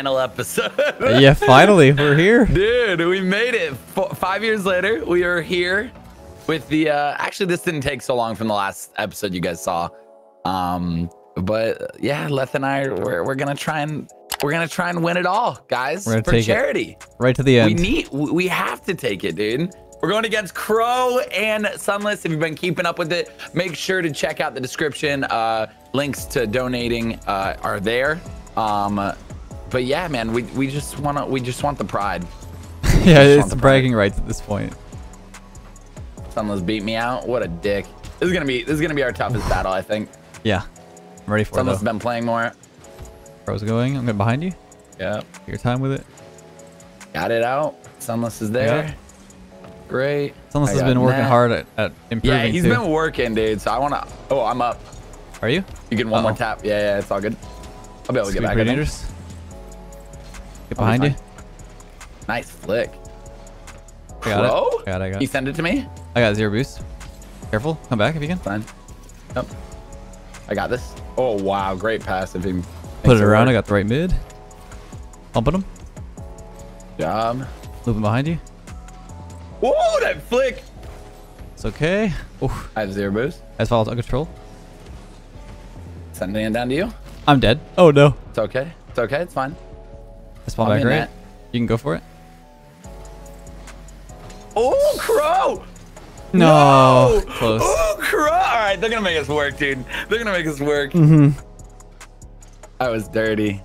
final episode. yeah, finally, we're here. Dude, we made it. Five years later, we are here with the. Uh, actually, this didn't take so long from the last episode you guys saw. Um, but yeah, Leth and I, we're, we're gonna try and we're gonna try and win it all, guys, We're for charity. Right to the end. We need, we have to take it, dude. We're going against Crow and Sunless. If you've been keeping up with it, make sure to check out the description. Uh, links to donating uh, are there. Um, but yeah, man, we, we just wanna we just want the pride. yeah, it's the bragging rights at this point. Sunless beat me out. What a dick. This is gonna be this is gonna be our toughest battle, I think. Yeah, I'm ready for it. Sunless has been playing more. Bro's going. I'm going behind you. Yeah, your time with it. got it out. Sunless is there. Yeah. Great. Sunless has been working hard at, at improving Yeah, he's too. been working, dude. So I wanna. Oh, I'm up. Are you? You get one more Uh-oh. tap. Yeah, yeah, it's all good. I'll be able to get back. pretty I think. dangerous. Get behind you. Nice flick. I got it. I got it. I got You send it to me? I got zero boost. Careful. Come back if you can. Fine. Yep. I got this. Oh wow, great pass if he Put it around. I got the right mid. Pumping him. job. Looping behind you. Whoa, that flick! It's okay. Oof. I have zero boost. As far as I control. Sending it down to you. I'm dead. Oh no. It's okay. It's okay. It's fine. I spawn I'm back right. that. You can go for it. Oh, crow! No. Close. Oh, crow! All right, they're gonna make us work, dude. They're gonna make us work. Mm-hmm. I was dirty.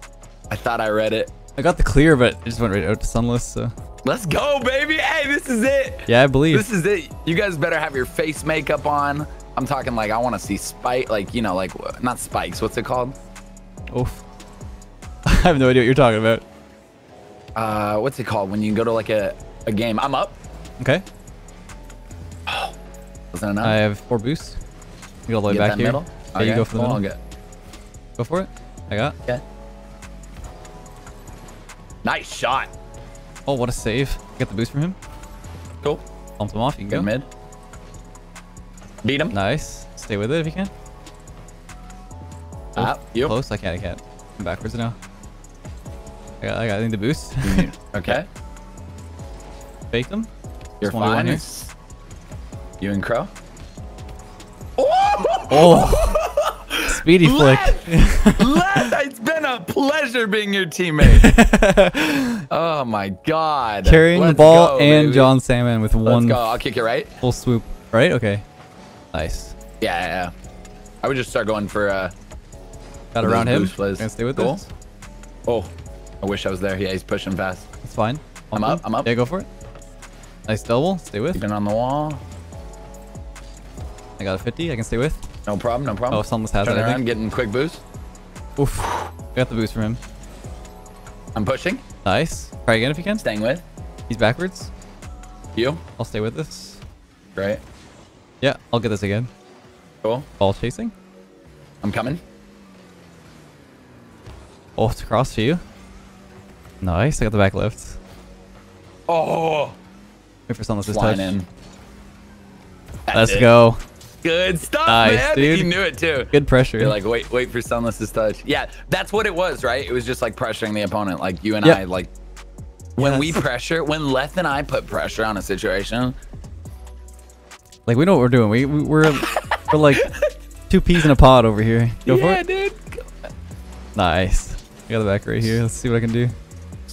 I thought I read it. I got the clear, but it just went right out to Sunless. So Let's go, baby. Hey, this is it. yeah, I believe. This is it. You guys better have your face makeup on. I'm talking like I want to see spike, like you know, like not spikes. What's it called? Oof. I have no idea what you're talking about. Uh, what's it called when you go to like a, a game? I'm up. Okay. Wasn't enough. I have four boosts. You go all the way back here. middle. Yeah, you Okay, go for the middle. I'll get- Go for it. I got. Okay. Nice shot. Oh, what a save. Get the boost from him. Cool. Bump him off. You can Good go. mid. Beat him. Nice. Stay with it if you can. Ah, you. Close. I can't. I can't. I'm backwards now. I got. I got. I think the boost. Okay. Faked them. You're Just 1v1 fine. here. You and Crow. Oh! Oh. Speedy flick. Leth, it's been a pleasure being your teammate. oh my god. Carrying the Let's ball go, and baby. Jon Sandman with Let's one go. I'll kick it right. full swoop. Right? Okay. Nice. Yeah, yeah, yeah. I would just start going for uh Got Those around him. boost plays. Gonna stay with Cool. this. oh. I wish I was there. Yeah, he's pushing fast. That's fine. I'm up. I'm up. Yeah, go for it. Nice double. Stay with. Keeping on the wall. I got a 50. I can stay with. No problem, no problem. Oh, Sunless has Turn it, around, getting quick boost. Oof. I got the boost from him. I'm pushing. Nice. Try again if you can. Staying with. He's backwards. You. I'll stay with this. Great. Yeah, I'll get this again. Cool. Ball chasing. I'm coming. Oh, it's across for you. Nice. I got the back left. Oh. Wait for Sunless to touch. in. That's Let's it. go. Good stuff, Nice, man. dude. He knew it too. Good pressure. You're like, wait, wait for Sunless's touch. Yeah, that's what it was, right? It was just like pressuring the opponent. Like you and Yep. I, like when we pressure, when Leth and I put pressure on a situation, Like we know what we're doing. We, we we're we're like two peas in a pod over here. Go for yeah, it. dude. Nice. I got the back right here. Let's see what I can do.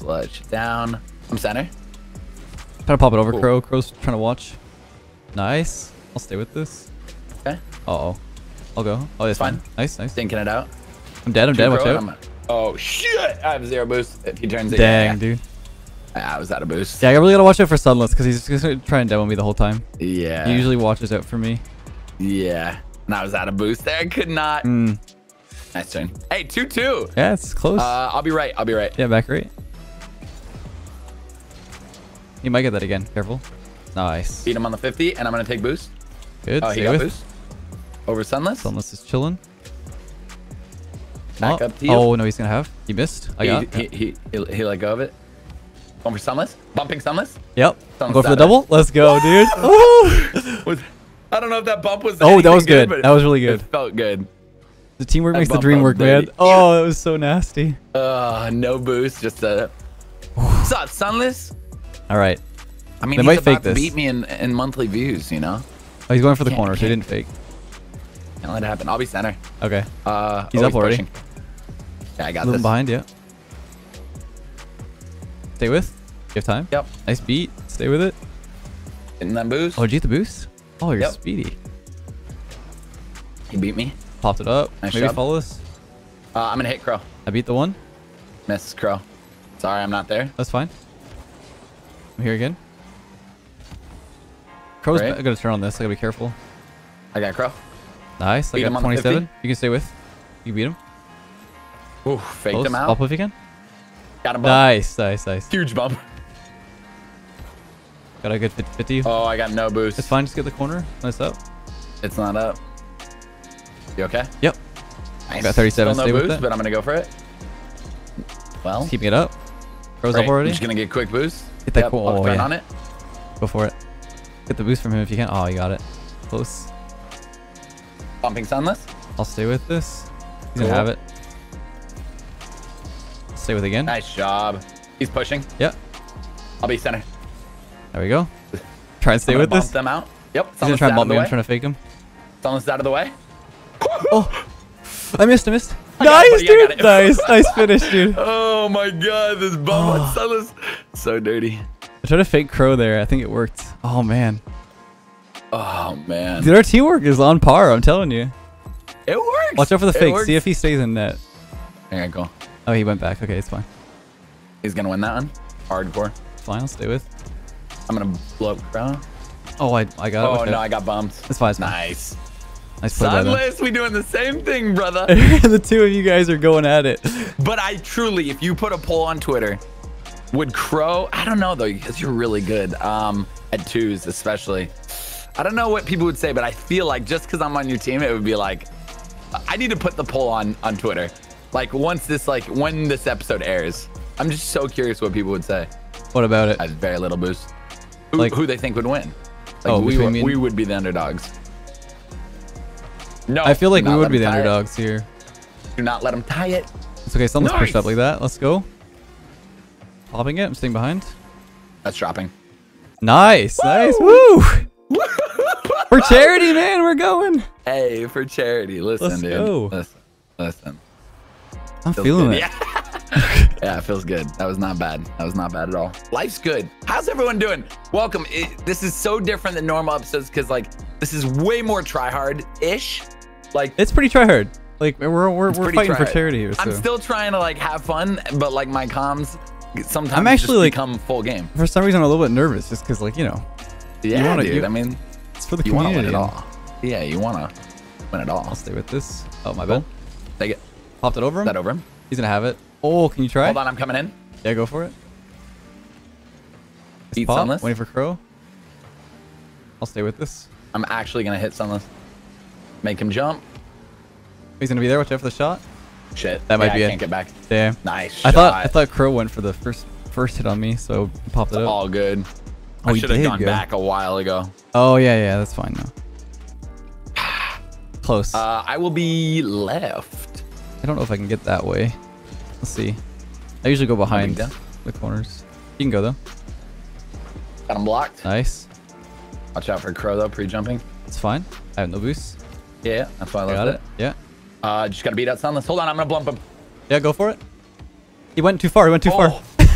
Sludge down. I'm center. Trying to pop it over Cool. Crow. Crow's trying to watch. Nice. I'll stay with this. Okay, Uh oh. I'll go. Oh, it's fine. Fine. Nice, nice. thinking it out. I'm dead. I'm dead. Watch out. Oh shit! I have zero boost. If he turns it, Dang, dude. I was out of boost. Yeah, I really gotta watch out for Sunless because he's just gonna try and demo me the whole time. Yeah. He usually watches out for me. Yeah. And I was out of boost there. I could not. Mm. Nice turn. Hey, two two. Yeah, it's close. Uh, I'll be right. I'll be right. yeah, back right. You might get that again. Careful. Nice. Beat him on the 50, and I'm gonna take boost. Good. Oh, he got with. boost. Over Sunless. Sunless is chilling. Back oh. up to you. Oh no, he's gonna have. He missed. I he, got. he, he, he, he let go of it. Going for Sunless. Bumping Sunless. Yep. Sunless Go for the got it. double. Let's go, dude. Was, I don't know if that bump was. Oh, that was good. but That was really good. It good. felt good. The teamwork makes the dream work, man. Oh, that was so nasty. Uh, no boost, just a. What's up, Sunless? All right. I mean, They he's might about fake this. beat me in, in monthly views, you know? Oh, he's going for the Can't- corner, so he didn't fake. Can't let it happen. I'll be center. Okay. Uh, He's oh, up already. pushing. Yeah, I got little this. behind, yeah. Stay with. You have time? Yep. Nice beat. Stay with it. Getting that boost. Oh, did you get the boost? Oh, you're Yep. speedy. He beat me. Popped it up. Nice Maybe job. follow this. Uh, I'm gonna hit Crow. I beat the one. Miss Crow. Sorry, I'm not there. That's fine. I'm here again. Crow's Right. gonna turn on this. I gotta be careful. I got Crow. Nice. I Beat him got on 27. You can stay with. You beat him. Ooh, faked Close. him Up out. if you can. Got him. Nice, nice, nice. Huge bump. Got a good 50. 50. Oh, I got no boost. It's fine. Just get the corner. Nice up. It's not up. You okay? Yep. Nice. Got 37, Still stay no with boost, it. but I'm gonna go for it. Well, Keeping it up. Crow's great. up already. I'm just gonna get quick boost. Hit that Yep, cool- I'll oh, yeah. on it. Go for it. Get the boost from him if you can. Oh, you got it. Close. Bumping sunless. I'll stay with this. He's Cool. gonna have it. Stay with again. Nice job. He's pushing. Yep. I'll be center. There we go. Try and stay I'm with bump this. them out. Yep. He's gonna Sunless try and out of bump the me. I'm way. trying to fake him. Sunless out of the way. Oh, I missed. I missed. It, nice, buddy, I got dude. Oh nice, nice finish, dude. Oh my god, this bump Oh. on So dirty. I tried to fake crow there. I think it worked. Oh man, Oh man. dude, our teamwork is on par. I'm telling you. It works. Watch out for the fake. See if he stays in net. Okay, cool. Oh, he went back. Okay, it's fine. He's gonna win that one. Hardcore. Fine. I'll stay with. I'm gonna blow up Crow. Oh, I, I got it. Oh Okay. no, I got bumped. It's fine. It's. Nice them. Sunless, we doing the same thing, brother. the two of you guys are going at it. but I truly, if you put a poll on Twitter, would Crow? I don't know though, because you're really good. Um, at twos especially. I don't know what people would say, but I feel like just because I'm on your team, it would be like, I need to put the poll on on Twitter. Like once this, like when this episode airs, I'm just so curious what people would say. What about it? I have very little boost. Who, Like- who they think would win? Like Oh, we, we would be the underdogs. No, I feel like we would be the tie it. underdogs here. Do not let them tie it. It's okay. Someone's pushed up like that. Let's go. Popping it. I'm staying behind. That's dropping. Nice. Nice. Woo. For charity, man. We're going. Hey, for charity. Listen, Let's dude. go. Listen. Listen. I'm Feels feeling good. it. Yeah. yeah, it feels good. That was not bad. That was not bad at all. Life's good. How's everyone doing? Welcome. It, this is so different than normal episodes because, like, this is way more try hard ish. Like, It's pretty try hard. Like we're we're, we're fighting for try-hard. charity here. I'm still trying to like have fun, but like my comms sometimes I'm actually, just like- become full game. For some reason, I'm a little bit nervous, just because, like you know, Yeah, wanna- dude. you- I mean, it's for the you want to community. win it all. Yeah, you want to win it all. I'll stay with this. Oh my oh. bad. Take it. Popped it over him. That over him. He's gonna have it. Oh, can you try? Hold on, I'm coming in. Yeah, go for it. Beat Pop. Sunless. Waiting for Crow. I'll stay with this. I'm actually gonna hit Sunless. Make him jump. He's gonna be there. Watch out for the shot. Shit. That might yeah, be I it. can't get back. Damn. Nice. I thought I thought Crow went for the first first hit on me, so popped it up. all good. Oh, I should have gone go. back a while ago. Oh yeah, yeah, that's fine now. Close. Uh, I will be left. I don't know if I can get that way. Let's see. I usually go behind the corners. You can go though. Got him blocked. Nice. Watch out for Crow though, pre-jumping. It's fine. I have no boost. Yeah, that's why I got it. it. Yeah. Uh, just gotta beat out Sunless. Hold on, I'm gonna blump him. Yeah, go for it. He went too far. He went too far. Oh.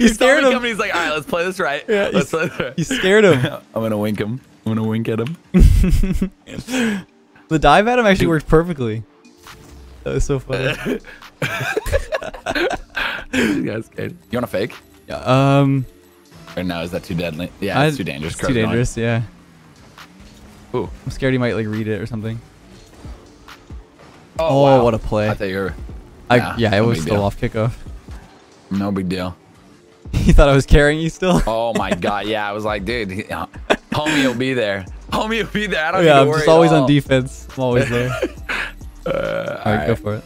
You He scared him. coming, He's like, all right, let's play this right. Yeah, you let's play this right. You scared him. I'm gonna wink him. I'm gonna wink at him. the dive at him actually worked perfectly. That was so funny. you guys scared. You want to fake? Yeah, um, Or no, is that too deadly? Yeah, I- it's too dangerous. It's too dangerous. Yeah. Ooh. I'm scared he might like read it or something. Oh, Oh, wow. what a play. I thought you were. I Nah, yeah, I no was big still deal. off kickoff. No big deal. he thought I was carrying you still. Oh my god, yeah. I was like, dude, he- uh, homie will be there. Homie will be there. I don't yeah, need to I'm worry just always on defense. I'm always there. Uh, All right, go for it.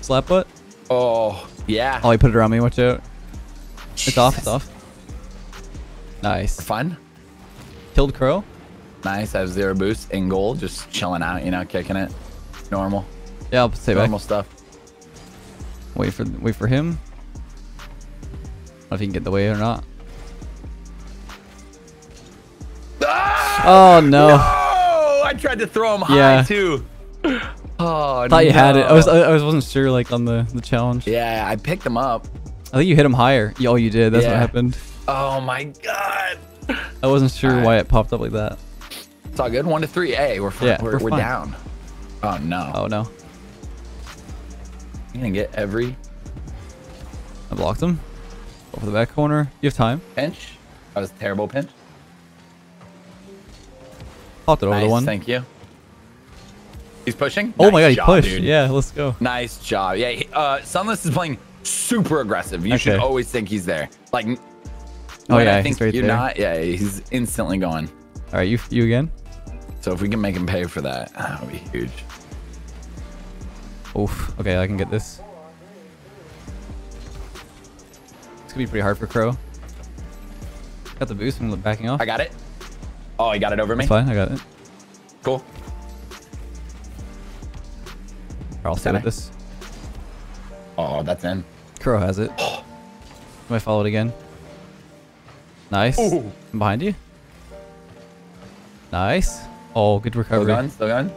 Slap butt. Oh, yeah. Oh, he put it around me. Watch out. It's off. It's off. Nice. Fun. Killed crow. Nice. I have zero boost in gold, just chilling out, you know, kicking it. Normal. Yeah, I'll stay back. Normal stuff. Wait for wait for him. I don't know if he can get the way or not. Ah! Oh no! No! I tried to throw him high Yeah. too. Oh, I Thought you had it. I was. I, wasn't sure like on the the challenge. Yeah, I picked him up. I think you hit him higher. Yeah, Oh, you did. That's what happened. Oh my god. I wasn't sure Alright. why it popped up like that. It's all good. One to three. Hey, we're fine. Yeah, we're, we're we're down. Oh no. Oh no! You gonna get every I blocked him. Go for the back corner. You have time. pinch? That was a terrible pinch. Popped it over nice, the one. thank you. He's pushing. Oh my god, Nice he job, pushed. dude. Yeah, let's go. Nice job. Yeah, uh, Sunless is playing super aggressive. You should always think he's there. Like, Oh, when yeah, I think right you're there. not. Yeah, he's instantly gone. All right, you you again. So if we can make him pay for that, ah, that would be huge. Oof. Okay, I can get this. It's gonna be pretty hard for Crow. Got the boost. I'm backing off. I got it. Oh, he got it over me. It's fine. I got it. Cool. I'll stay with this. Oh, that's in. Crow has it. Might follow it again. Nice. Ooh. I'm behind you. Nice. Oh, good recovery. Still going. Still going.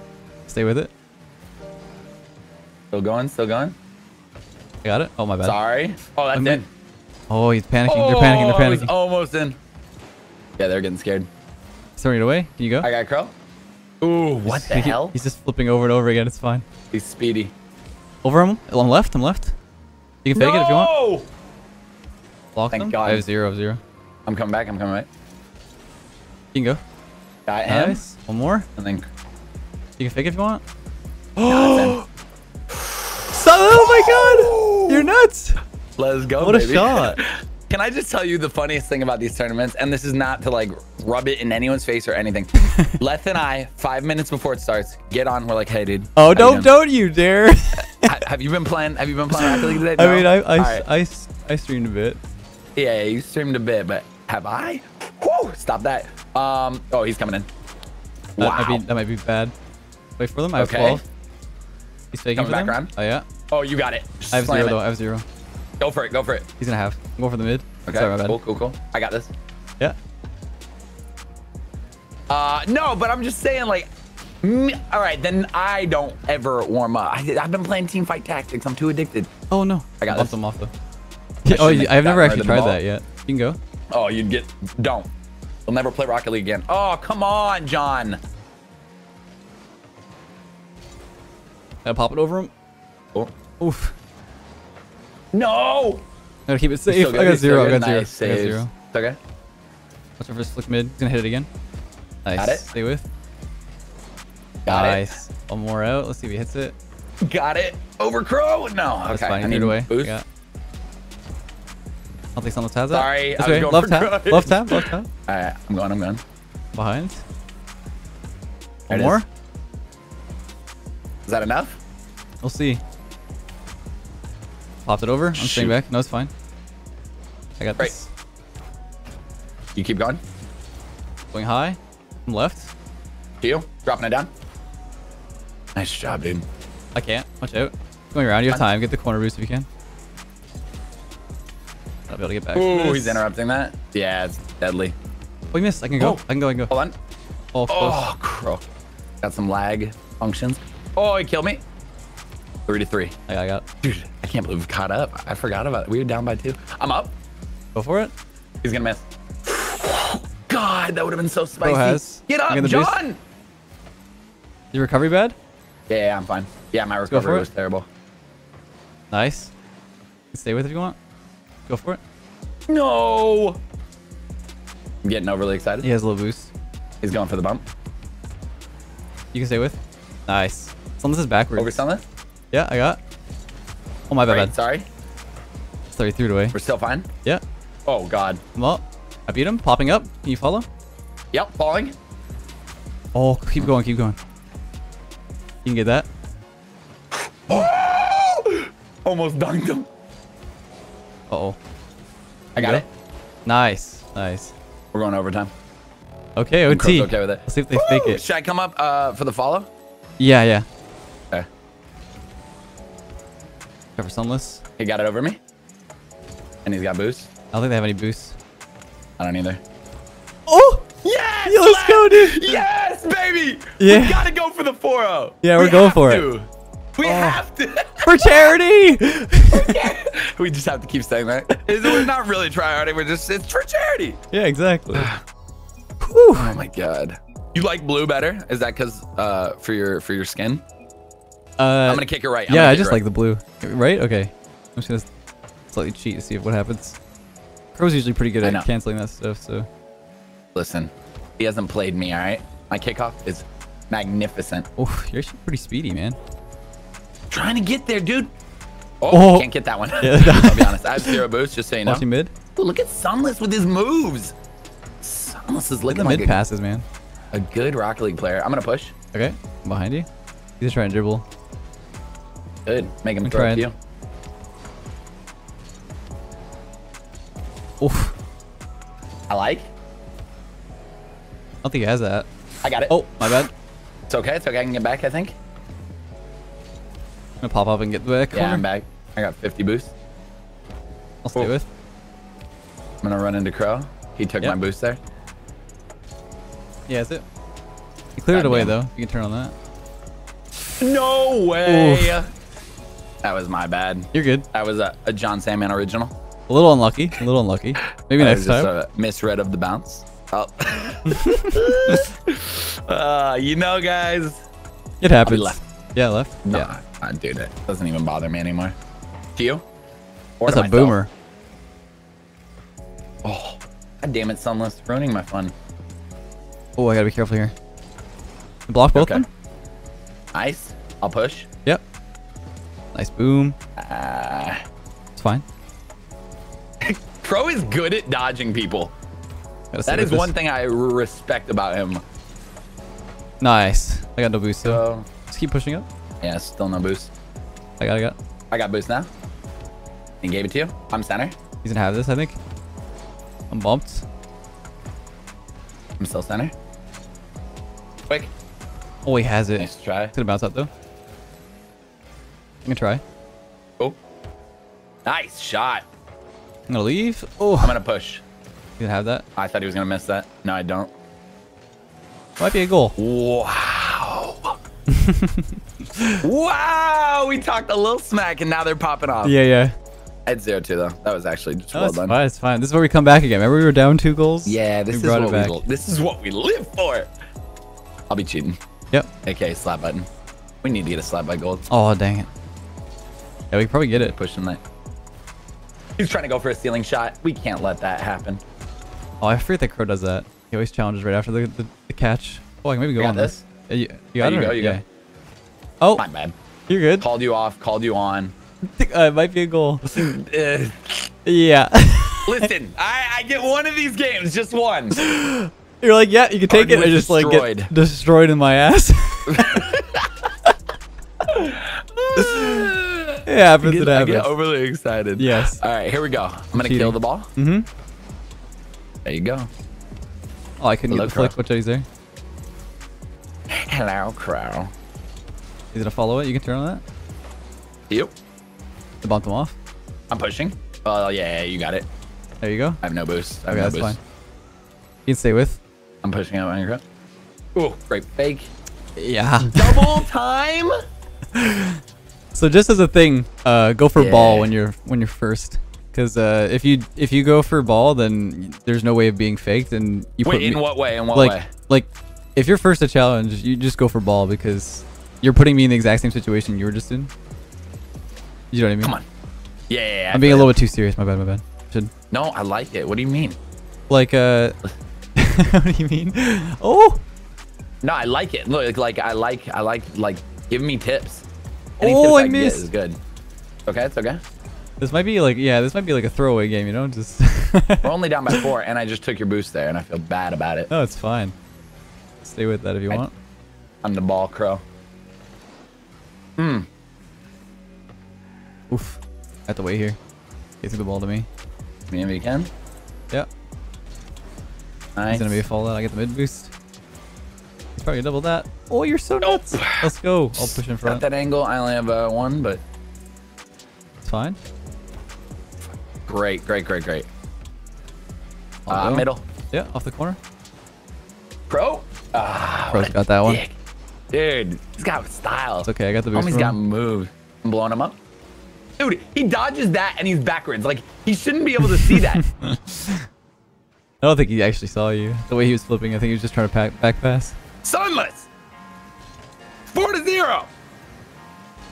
Stay with it. Still going. Still going. I got it. Oh my bad. Sorry. Oh, that's I'm in. Oh, he's panicking. They're panicking. Oh, They're it's panicking. almost in. Yeah, they're getting scared. Throwing it away. Can you go? I got Crow. Ooh, what the He- hell? He's just flipping over and over again. It's fine. He's speedy. Over him. I'm left. I'm left. You can fake it if you want. No! Block Thank them. God. I have zero. I have zero. I'm coming back. I'm coming back. You can go. Got him. Nice. One more. And then. You can fake if you want. Oh, So, oh my god! You're nuts! Let's go. What a shot. Can I just tell you the funniest thing about these tournaments? And this is not to like rub it in anyone's face or anything. Leth and I, five minutes before it starts, get on. We're like, hey, dude. Oh, don't doing? don't you dare! Have you been playing? Have you been playing Rocket League today? I No? mean, I I, right. I I streamed a bit. Yeah, you streamed a bit, but have I? Whoa! Stop that. Um. Oh, he's coming in. That wow. might be that might be bad. Wait for them. I have Okay. 12. He's faking Coming for back them. around. Oh yeah. Oh, you got it. I have zero it. though. I have zero. Go for it. Go for it. He's gonna have. I'm going for the mid. Okay. Sorry. Cool. Cool. Cool. I got this. Yeah. Uh, no, but I'm just saying, like, all right, then I don't ever warm up. I, I've been playing Teamfight Tactics. I'm too addicted. Oh no. I got Bumped this. them off though. I oh, yeah, I've never actually tried that yet. You can go. Oh, you'd get don't. We'll never play Rocket League again. Oh, come on, John. Gotta pop it over him. Oh. Oof. No. Gotta keep it safe. I got zero. I got zero. Nice I got zero. It's okay. Watch out for flick mid. He's gonna hit it again. Nice. Got it. Stay with. Got nice. One more out. Let's see if he hits it. it. Got it. Over Crow. No. That's okay. fine. I need it away. boost. Yeah. I don't think someone has that. Sorry, This I was way. going Left for tap. Left tap. Left tap. All right. I'm going. I'm going. Behind. One more. is. Is that enough? We'll see. Popped it over. I'm Shoot. staying back. No, it's fine. I got Right. this. You keep going. Going high. From left. To you. Dropping it down. Nice job, dude. I can't. Watch out. Going around. You have time. Get the corner boost if you can. I'll be able to get back. to Ooh, he's interrupting that. Yeah, it's deadly. Oh, you missed. I can go. Oh. I can go. I can go. Hold on. Oh, close. Oh, crow. Got some lag functions. Oh, he killed me. Three to three. I got, I got. Dude, I can't believe we caught up. I forgot about it. We were down by two. I'm up. Go for it. He's gonna miss. God, that would have been so spicy. has. Get up, Give me the boost. John. Your recovery bad? Yeah, yeah, I'm fine. Yeah, my recovery for it. was terrible. Nice. Stay with if you want. Go for it. No. I'm getting overly excited. He has a little boost. He's going for the bump. You can stay with. Nice. Some of this is backwards. Over something. Yeah, I got. Oh my bad. Right, bad. sorry. Sorry, threw it away. We're still fine. Yeah. Oh God. I'm up. I beat him. Popping up. Can you follow? Yep, falling. Oh, keep going, keep going. You can get that. Almost dunked him. Uh oh. I got go. it. Nice. Nice. We're going overtime. Okay, OT. okay with it. Let's see if they fake it. Should I come up uh, for the follow? Yeah, yeah. Okay. Cover sunless. He got it over me. And he's got boost. I don't think they have any boosts. I don't either. Oh! Yes! Yeah, let's go, dude. Yes, baby! Yeah. We gotta go for the 4-0. Yeah, we're We going for it. We Oh. have to. For charity! we just have to keep saying that. We're not really tryharding. We're just, it's for charity. yeah, exactly. Oh my god. You like blue better? Is that because uh, for your for your skin? Uh, I'm gonna kick it right. I'm yeah, I just it like the blue. Right? Okay. I'm just gonna slightly cheat to see what happens. Crow's usually pretty good at canceling that stuff, so. Listen, he hasn't played me. All right, my kickoff is magnificent. Oh, you're actually pretty speedy, man. Trying to get there, dude. Oh, Oh. can't get that one. Yeah. I'll be honest. I have zero boost, just so you know. Watching mid? Ooh, look at Sunless with his moves. Sunless is Look looking at the like mid a, passes, man. a good Rocket League player. I'm gonna push. Okay, I'm behind you. He's trying to dribble. Good. Make him I'm throw trying. you. Oof. I like. I don't think he has that. I got it. Oh, my bad. it's okay. It's okay. I can get back. I think. Gonna pop up and get the back Yeah. I'm back. I got 50 boost. I'll stay Oh. with. I'm gonna run into Crow. He took Yep. my boost there. Yeah, is it? You cleared it away Goddamn. though. You can turn on that. No way. That was my bad. You're good. That was a, a Jon Sandman original. A little unlucky. A little unlucky. Maybe next just time. a misread of the bounce. Oh. uh, you know, guys. It happens. left. Yeah, left. No, Yeah. Dude, it doesn't even bother me anymore. To you? Or That's a myself? boomer. Oh, god damn it, Sunless. Ruining my fun. Oh, I gotta be careful here. Block both Okay. of them? Nice. I'll push. Yep. Nice boom. Uh, It's fine. Pro is good at dodging people. That is one thing I respect about him. Nice. I got no boost. So, Just keep pushing up. Yeah, still no boost. I got, I got. I got boost now. And gave it to you. I'm center. He's gonna have this, I think. I'm bumped. I'm still center. Quick. Oh, he has it. Nice try. It's gonna bounce up though. I'm gonna try. Oh. Nice shot. I'm gonna leave. Oh, I'm gonna push. you gonna have that. I thought he was gonna miss that. No, I don't. Might be a goal. Wow. wow. We talked a little smack and now they're popping off. Yeah, yeah. I had zero two though. That was actually just No, well it's done. fine. It's fine. This is where we come back again. Remember we were down two goals? Yeah, this we is what we this is what we live for. I'll be cheating. Yep. Okay, slap button. We need to get a slap by gold. Oh, dang it. Yeah, we probably get it. Pushing that. He's trying to go for a ceiling shot. We can't let that happen. Oh, I forget that Crow does that. He always challenges right after the, the, the catch. Oh, I can maybe go on this. this? Yeah, you, you got oh, you it? go, you go. Oh, My bad. you're good. Called you off. Called you on. Uh, it might be a goal. Uh, yeah. listen, I, I get one of these games, just one. you're like, yeah, you can take it. I just like destroyed. get destroyed in my ass. it happens. I It get, I get happens. overly excited. Yes. All right, here we go. I'm gonna Cheating. kill the ball. Mm-hmm. There you go. Oh, I couldn't Hello, get the flick. Crow. Which he's there. Hello, crow. Is it a follow it? You can turn on that. You. To bump them off. I'm pushing. Oh yeah, yeah, you got it. There you go. I have no boost. I have Okay, no that's boost. fine. You can stay with. I'm pushing out on your crowd. Oh, great fake. Yeah. Double time. So just as a thing, uh, go for ball when you're when you're first, because uh, if you if you go for ball, then there's no way of being faked, and you put Wait, in what way? In what like way? like if you're first to challenge, you just go for ball because you're putting me in the exact same situation you were just in. You know what I mean? Come on. Yeah, yeah, yeah, I I'm being a little bit too serious. My bad. My bad. Should No, I like it. What do you mean? like uh. what do you mean? Oh. No, I like it. Look, like I like, I like, like giving me tips. Oh, tips I get missed. is good. Okay, it's okay. This might be like yeah. This might be like a throwaway game. You know, just. We're only down by four, and I just took your boost there, and I feel bad about it. no, it's fine. Stay with that if you I- want. I'm the ball crow. Hmm. Oof. I have to wait here. Get through the ball to me. Me if you can. Yeah. Nice. He's gonna be a fallout. I get the mid boost. He's probably double that. Oh, you're so Nope. nuts. Let's go. I'll push in Got front. that angle. I only have uh, one, but It's fine. great, great, great, great. Uh, middle. Yeah, off the corner. Pro. Ah, Pro's got that one. Dude, he's got style. It's okay. I got the boost. Homie's got moves. I'm blowing him up. Dude, he dodges that and he's backwards. Like, he shouldn't be able to see that. I don't think he actually saw you. The way he was flipping, I think he was just trying to pack, back pass. Sunless. Four to zero.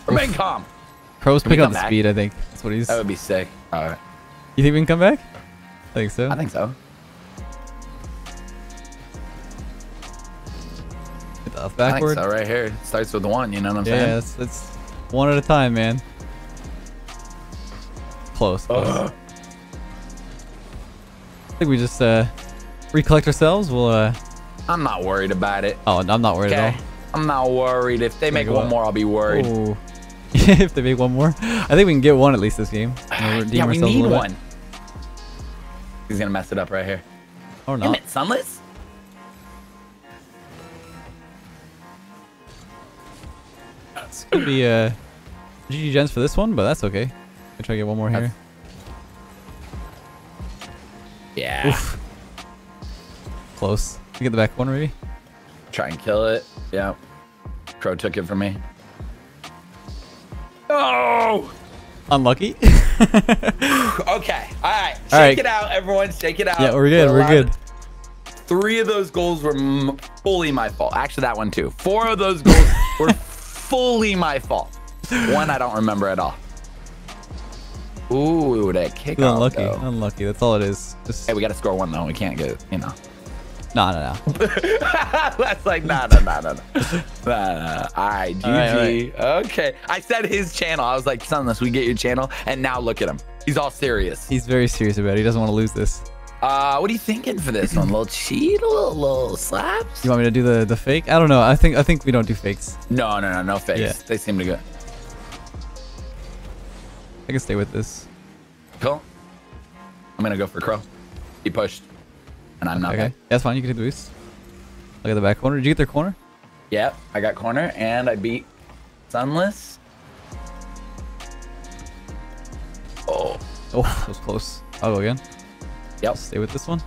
Remain calm. Pro's Can we picking up the back? speed, I think. That's what he's. That would be sick. All right. You think we can come back? I think so. I think so. The up I so. Right here. Starts with one. You know what I'm Yeah, saying? that's, that's one at a time, man. Close. close. I think we just uh, recollect ourselves. We'll. Uh, I'm not worried about it. oh, I'm not worried Okay. at all. I'm not worried. If they make go one more, I'll be worried. Oh. if they make one more, I think we can get one at least this game. Yeah, we need one. He's gonna mess it up right here. Or Damn not. it, sunless. It's gonna be uh, GG gens for this one, but that's okay. I try to get one more here. Yeah. Oof. Close. You get the back corner maybe. Try and kill it. Yeah. Crow took it from me. Oh. Unlucky. Okay. All right. Shake right. it out, everyone. Shake it out. yeah, we're good. We're We're good. Three of those goals were m- fully my fault. Actually, that one too. Four of those goals were fully my fault. One I don't remember at all. Ooh, that kick. Unlucky. though. Unlucky. That's all it is. Just Hey, we got to score one though. We can't get, you know. no, no, no. That's like, nah, nah, nah, nah, nah. nah. All right, GG. All right, Okay. I said his channel. I was like, Sunless, we get your channel. And now look at him. He's all serious. He's very serious about it. He doesn't want to lose this. Uh, what are you thinking for this one? A little cheat, a little, little slaps? You want me to do the the fake? I don't know. I think I think we don't do fakes. No, no, no, no fakes. Yeah. They seem to go. I can stay with this. Cool. I'm gonna go for Crow. He pushed, and I'm not. Okay. Okay. That's fine. You can do the boost. Look at the back corner. Did you get their corner? Yep. I got corner, and I beat Sunless. Oh. Oh, that was close. I'll go again. Yep. Stay with this one.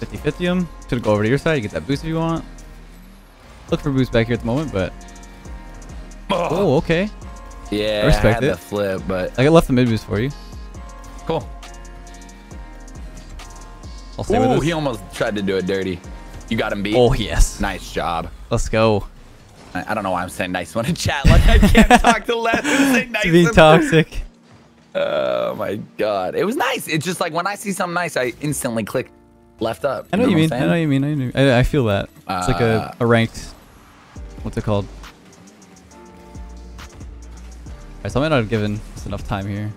50 50 him. Should go over to your side. You get that boost if you want. Look for boost back here at the moment, but. Oh, okay. Yeah. I respect I it. the flip, but I got left the mid boost for you. cool. I'll stay with Ooh, this. he almost tried to do it dirty. You got him beat. Oh, yes. Nice job. Let's go. I, I don't know why I'm saying nice one in chat. Like I can't talk to Leth and say nice. To be toxic. Oh my god, it was nice. It's just like when I see something nice, I instantly click left up. I know what you mean. I'm know what you mean. I, know, I, I feel that. It's like Uh, a, a ranked. What's it called? Alright, so I might not have given us enough time here.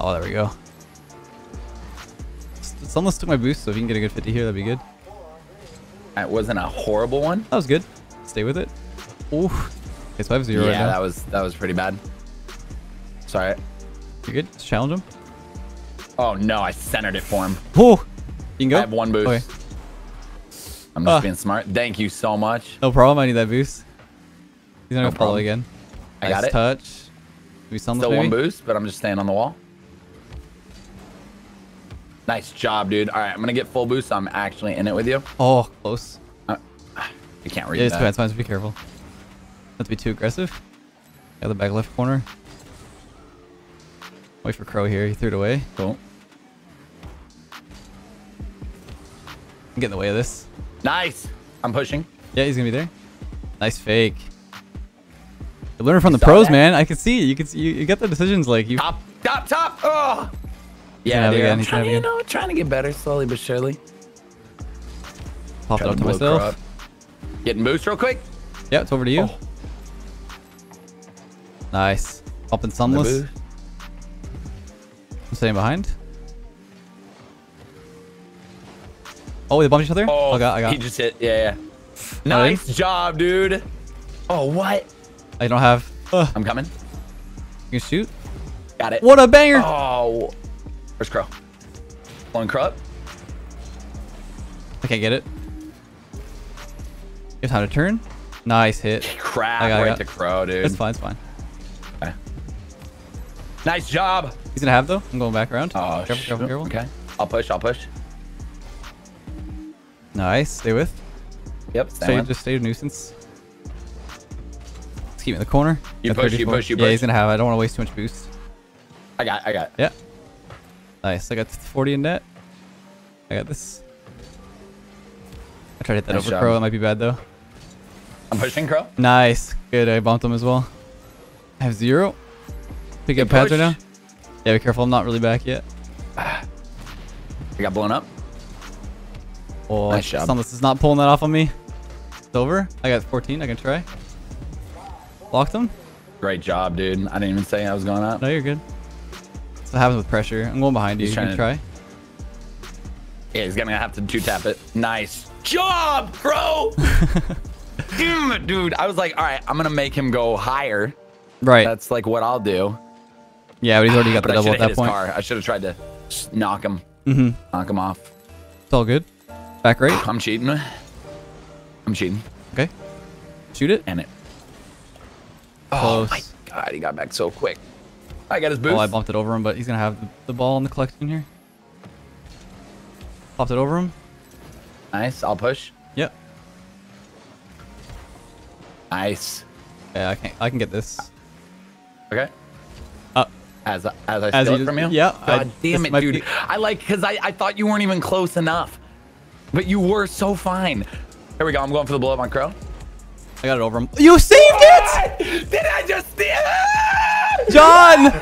Oh, there we go. Someone took my boost, so if you can get a good 50 here, that'd be good. That wasn't a horrible one. That was good. Stay with it. Ooh. Okay, so I have zero yeah, right now. that was that was pretty bad. Sorry. You're good? Just challenge him. Oh no, I centered it for him. Oh! You can go? I have one boost. Okay. I'm just Ah. being smart. Thank you so much. No problem. I need that boost. He's gonna No go follow again. I nice got it. touch. We Still maybe? one boost, but I'm just staying on the wall. Nice job, dude. All right, I'm gonna get full boost. So I'm actually in it with you. Oh, close. You can't read Yeah, it's that. fine. It's fine. Be careful. Not to be too aggressive. Got the back left corner. Wait for Crow here. He threw it away. Cool. Get in the way of this. Nice. I'm pushing. Yeah, he's gonna be there. Nice fake. You're learning from the pros, that. man. I can see. You can see. You, you get the decisions like you. Top, top, top. Oh. Yeah, have dude. again, I'm trying, gonna you know, trying to get better slowly but surely. Popped Trying up to blow myself. up. Getting boost real quick. Yeah, it's over to you. Oh. Nice. Up and The sunless. I'm staying behind. Oh, they bumped each other. Oh, I got. I got. He just hit. Yeah, yeah. Nice job, dude. Oh, what? I don't have. Uh, I'm coming. you can shoot. Got it. What a banger! Oh, Where's Crow? Blowing Crow up. I can't get it. Give time to turn. Nice hit. Crap, I got right I got to. Crow, dude. It's fine. It's fine. Okay. Nice job. He's gonna have though. I'm going back around. Oh, careful, careful, careful. Okay. I'll push. I'll push. Nice. Stay with. Yep. Stay with. just stay a nuisance. Let's keep in the corner. You push, you push, you push. Yeah, he's gonna have. I don't want to waste too much boost. I got. I got. Yeah. Nice. I got 40 in net. I got this. I tried to hit that Nice over job. crow. That might be bad though. I'm pushing Crow. Nice. Good. I bumped him as well. I have zero. Pick up right now. Yeah, be careful. I'm not really back yet. I got blown up. Oh, Nice job. Sunless is not pulling that off on me. It's over. I got 14. I can try. Blocked him. Great job, dude. I didn't even say I was going up. No, you're good. That's what happens with pressure. I'm going behind you. He's You can trying try. Yeah, he's gonna have to two tap it. Nice job, bro. Damn it, dude. I was like, all right, I'm gonna make him go higher. Right. That's like what I'll do. Yeah, but he's already got the double at that point. car. I should have tried to knock him, Mm-hmm. knock him off. It's all good. Back right. I'm cheating. I'm cheating. Okay. Shoot it. And it. Oh my god, he got back so quick. I got his boost. Oh, I bumped it over him, but he's gonna have the, the ball in the collection here. Popped it over him. nice. I'll push. Yep. Nice. Yeah, I can I can get this. Okay. As I, as I As steal you it from you. yeah, I- God damn it, dude. be- I like because I I thought you weren't even close enough, but you were so fine. Here we go. I'm going for the blow up on Crow. I got it over him. You saved it, Did I just steal it? John.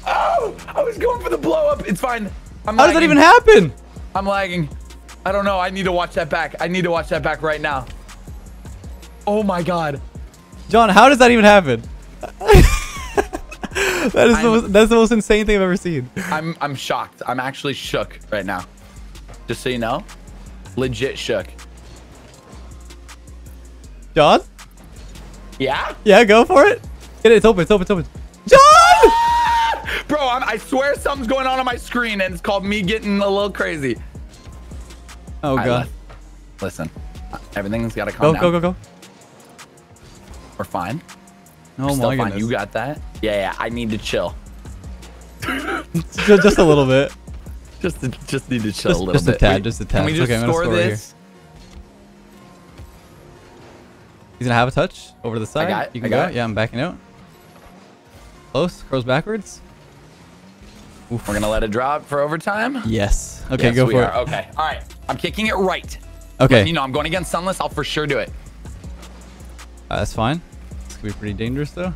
Oh, I was going for the blow up. It's fine. I'm How does that even happen? I'm lagging. I don't know. I need to watch that back. I need to watch that back right now. Oh my god. John, how does that even happen? that is the most, that's the most insane thing I've ever seen. I'm I'm shocked. I'm actually shook right now. Just so you know. Legit shook. John? Yeah? Yeah, go for it. Get it. It's open. It's open. It's open. John! Bro, I'm, I swear something's going on on my screen and it's called me getting a little crazy. Oh god. Listen, everything's got to calm Go down. go go go. We're fine. Oh my goodness. You got that? Yeah, yeah. I need to chill. just, just a little bit. Just to, just need to chill Just- a little just a tad, Wait, just a tad. Can we just okay, score score this? He's gonna have a touch over the side. got it, You I can got go. it. Yeah, I'm backing out. Close. Crows backwards. Oof. We're gonna let it drop for overtime. Yes. Okay, Yes, go we for are. it. Okay. All right. I'm kicking it right. Okay. You know, I'm going against Sunless. I'll for sure do it. Uh, that's fine. Could be pretty dangerous though.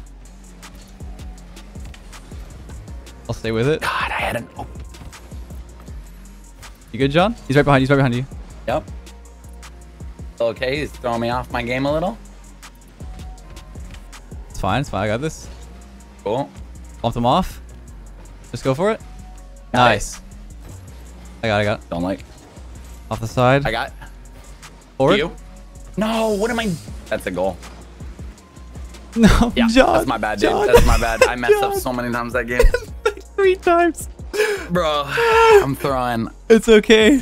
I'll stay with it. God, I had an. Oh, You good, John? He's right behind you. He's right behind you. yep. Okay, he's throwing me off my game a little. It's fine. It's fine. I got this. Cool. Bumped him off. Just go for it. Nice. I got. it, I got. it. Don't like. Off the side. I got. Forward. You? No. What am I? That's a goal. No, Yeah. John. that's my bad, dude. John. That's my bad. I messed up so many times that game, like three times. bro. I'm throwing. It's okay.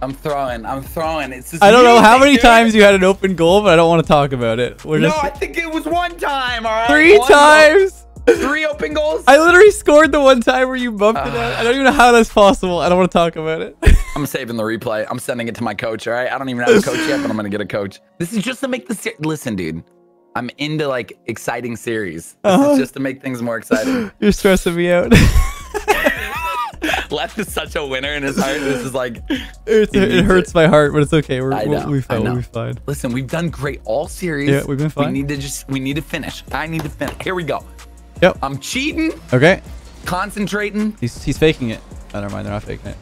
I'm throwing. I'm throwing. It's just I don't know how many dude. times you had an open goal, but I don't want to talk about it. We're No, just I think it was one time. All right. three One goal. times. Three open goals. I literally scored the one time where you bumped it Ah. out. I don't even know how that's possible. I don't want to talk about it. I'm saving the replay. I'm sending it to my coach. All right. I don't even have a coach yet, but I'm gonna get a coach. This is just to make the listen, dude. I'm into like exciting series. Uh-huh. just to make things more exciting. You're stressing me out. Left is such a winner in his heart. This is like, He it hurts it. my heart, but it's okay. We're, know, we'll fine. We'll be fine. listen, we've done great all series. Yeah, we've been fine. We need to just, we need to finish. I need to finish. Here we go. Yep. I'm cheating, Okay. concentrating. He's he's faking it. Oh, never mind. They're not faking it.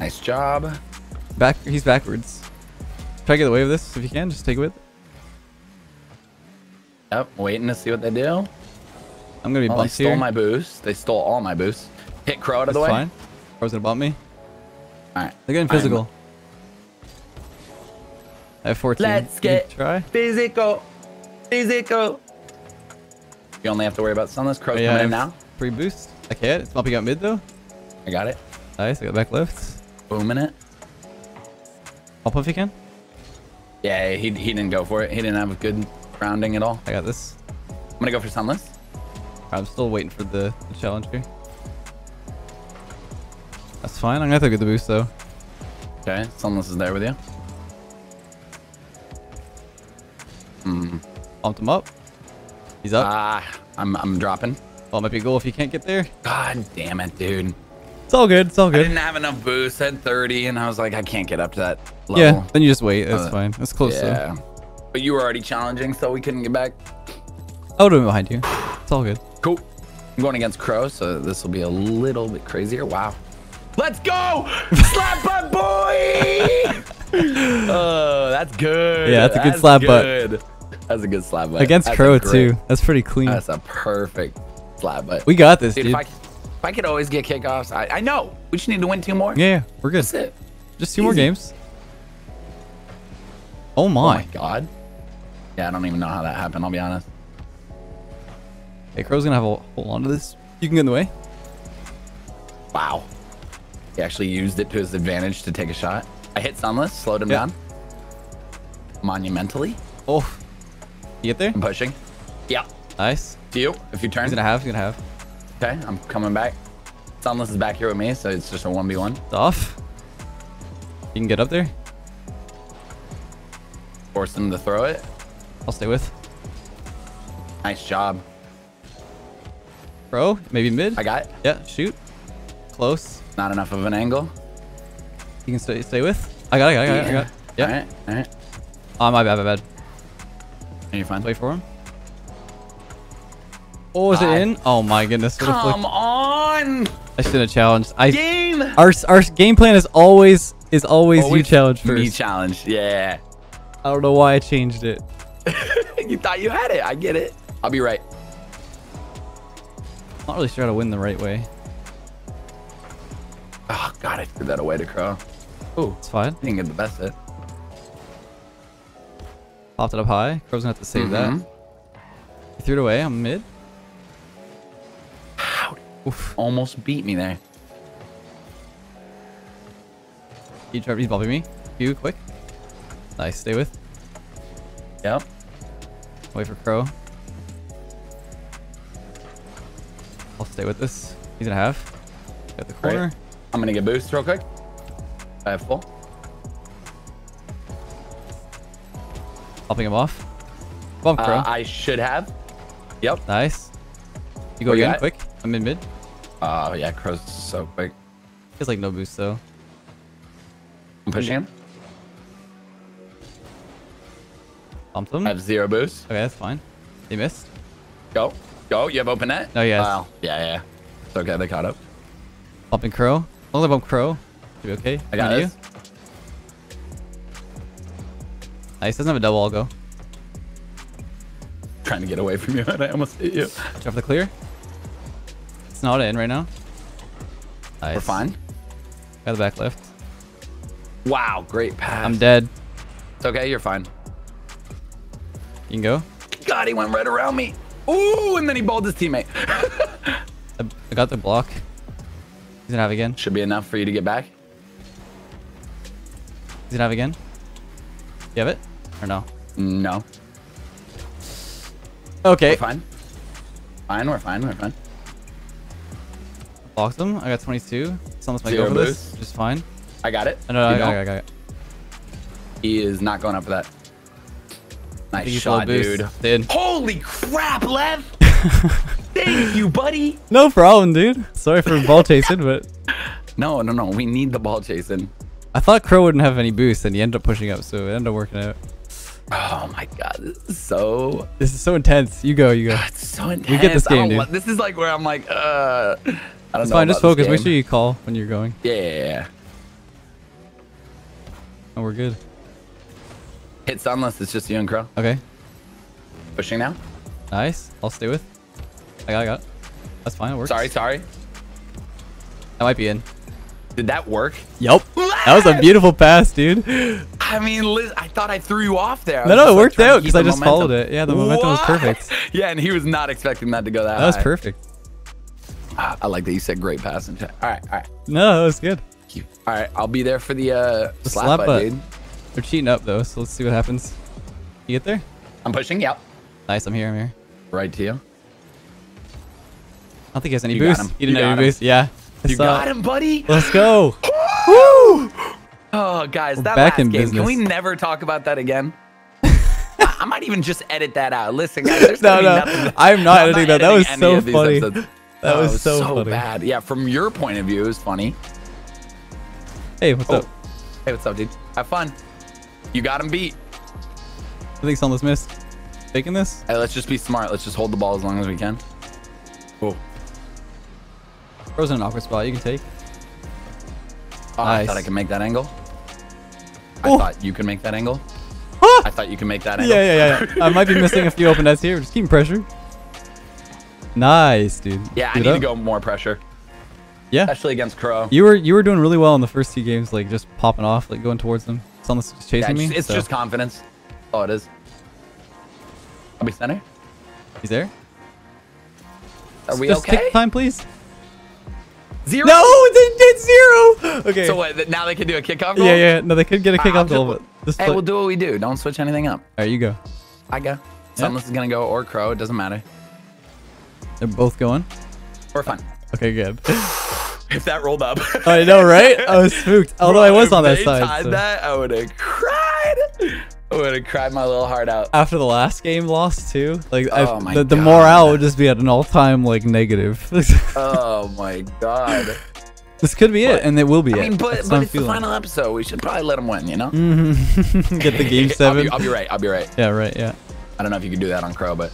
Nice job. Back. He's backwards. Try to get away with this if you can. Just take it with. Yep. Waiting to see what they do. I'm gonna be Oh, they bumped stole here. my boost. They stole all my boosts. Hit Crow out of That's the way. fine. Or was gonna bump me? All right. They're getting I'm- physical. I have 14. Let's You get try. physical. Physical. You only have to worry about Sunless. Crow's Oh, yeah, coming in now. Free boost. I can't. It's bumping out mid though. I got it. Nice. I got back left. Booming it. Pop if you can. Yeah, he, he didn't go for it. He didn't have a good grounding at all. I got this. I'm gonna go for Sunless. I'm still waiting for the, the challenge here. That's fine. I'm gonna get the boost though. Okay, Sunless is there with you. Hmm. Pumped him up. He's up. Ah, I'm I'm dropping. well, might be goal if you can't get there. God damn it, dude. It's all good. It's all good. I didn't have enough boost. at 30, and I was like, I can't get up to that level. Yeah. Then you just wait. That's Uh, fine. That's close though. But you were already challenging, so we couldn't get back. I would have been behind you. It's all good. Cool. I'm going against Crow, so this will be a little bit crazier. Wow. Let's go! Slap butt boy! oh, that's good. Yeah, that's a good slap butt. That's a good slap butt. Against That's Crow too. That's pretty clean. That's a perfect slap butt. we got this, Dude, dude. if I, if I could always get kickoffs, I, I know. We just need to win two more. Yeah, yeah, we're good. That's it. Just two more games. Oh Oh my. my god. Yeah, I don't even know how that happened, I'll be honest. Hey, Crow's gonna have a hold on to this. You can get in the way. Wow. He actually used it to his advantage to take a shot. I hit Sunless, slowed him Yeah. down. Monumentally. Oh. You get there? I'm pushing. Yeah. Nice. To you, if you turn. He's gonna have. He's gonna have. Okay, I'm coming back. Sunless is back here with me, so it's just a 1v1. It's off. You can get up there. Force him to throw it. I'll stay with. Nice job. Bro, maybe mid. I got it. Yeah, shoot. Close. Not enough of an angle. You can stay stay with. I got it. I got it. I got it. Yeah. Alright, alright. Oh, my bad. My bad. Are you fine? Wait for him. Oh, is it in? Oh my goodness. What. Come on! I should have challenged. I Game! our our game plan is always is always, you Always challenge Me challenge, yeah. I don't know why I changed it. you thought you had it. I get it. I'll be right. Not really sure how to win the right way. Oh, God, I threw that away to Crow. Oh, It's fine. didn't get the best hit. Popped it up high. Crow's gonna have to save Mhm. that. He threw it away. I'm mid. How? Oof. Almost beat me there. He tried, he's bumping me. You quick. Nice. Stay with. Yep. Wait for Crow. I'll stay with this. He's gonna have. Got the corner. I'm gonna get boost real quick. I have full. Popping him off. Bump Crow. Uh, I should have. Yep. nice. You go What again, quick. I'm in mid. Oh, yeah, Crow's so quick. He has like no boost though. I'm pushing him. Bumped him. I have zero boost. Okay, that's fine. He missed. Go. Go. You have open net? No, yes. Oh, yeah, yeah. It's okay. They caught up. Bumping Crow. Only bump Crow. Should be okay. I got this. Nice. Doesn't have a double. I'll go. Trying to get away from you, and I almost hit you. Drop the clear. It's not in right now. Nice. We're fine. Got the back left. Wow, great pass. I'm dead. It's okay. You're fine. You can go. God, he went right around me. Ooh, and then he balled his teammate. I, I got the block. He's gonna have again. Should be enough for you to get back. He's gonna have again. You have it? Or no? No. Okay. We're fine. Fine, we're fine, we're fine. Blocked him. I got 22. Someone's might Zero go for this. boost. Which is fine. I got it. I know. I You got? I got, I got it. He is not going up for that. Nice He's shot, low boost. dude. Did. Holy crap, Leth! Thank you, buddy. No problem, dude. Sorry for ball chasing, but No, no, no. We need the ball chasing. I thought Crow wouldn't have any boost, and he ended up pushing up, so it ended up working out. Oh my god, this is so This is so intense. You go, you go. it's so intense. We get this game, dude. This is like where I'm like, uh I don't It's know. fine. Just focus. Make sure you call when you're going. Yeah, yeah, yeah. Oh, we're good. Hit Sunless. It's just you and Crow. Okay. Pushing now. Nice. I'll stay with. I got, I got. That's fine. It works. Sorry, sorry. That might be in. Did that work? Yup. That was a beautiful pass, dude. I mean, Liz, I thought I threw you off there. No, no, it like, worked out because I just followed it. Yeah, the momentum was perfect. Yeah, and he was not expecting that to go that That was perfect. Ah, I like that you said great pass. All right, all right. No, that was good. All right, I'll be there for the uh, slap, slap butt, butt. dude. They're cheating up though, so let's see what happens. You get there? I'm pushing. Yep. Nice, I'm here, I'm here. Right to you. I don't think he has any You got boost. him. He didn't You have any him. boost. Yeah. You got him, buddy. Let's go. Woo! Oh, guys, that back last in game. Can we never talk about that again? I might even just edit that out. Listen, guys, there's No, no, nothing. I'm not editing that. That was so any of these funny. episodes. That Oh, was so bad. Yeah, from your point of view, it was funny. Hey, what's Oh. up? Hey, what's up, dude? Have fun. You got him beat. I think Sunless missed. Taking this? Hey, let's just be smart. Let's just hold the ball as long as we can. Oh, Frozen an awkward spot you can take. oh I thought I could make that angle. I thought you could make that angle. Ah! I thought you could make that angle. yeah, yeah. Yeah. I might be missing a few open nets here. Just keeping pressure. Nice, dude. Yeah, I Keep it need to go more pressure, Yeah. especially against Crow. You were you were doing really well in the first two games, like just popping off, like going towards them. Sunless just Yeah, it's, me. it's so- just confidence. Oh, it is. I'll be center. He's there. Are we just okay? take time, please. Zero. No, they did zero. Okay. So what? Now they can do a kickoff roll. yeah, yeah. No, they could get a kickoff goal, but just Hey, play- we'll do what we do. Don't switch anything up. All right, you go. I go. Sunless is gonna go or Crow. It doesn't matter. They're both going. We're fine. Okay, good. If that rolled up. I know, right? I was spooked. Although I was on that side. Tied so. that, I would have cried. I would have cried my little heart out. After the last game lost too, like Oh I, the, the God. morale would just be at an all-time like negative. Oh my god. this could be it, But- and it will be I it. mean, but, That's but it's the final episode. We should probably let them win. You know. Mm -hmm. Get the game I'll seven. be, I'll be right. I'll be right. yeah, right. Yeah. I don't know if you can do that on Crow, but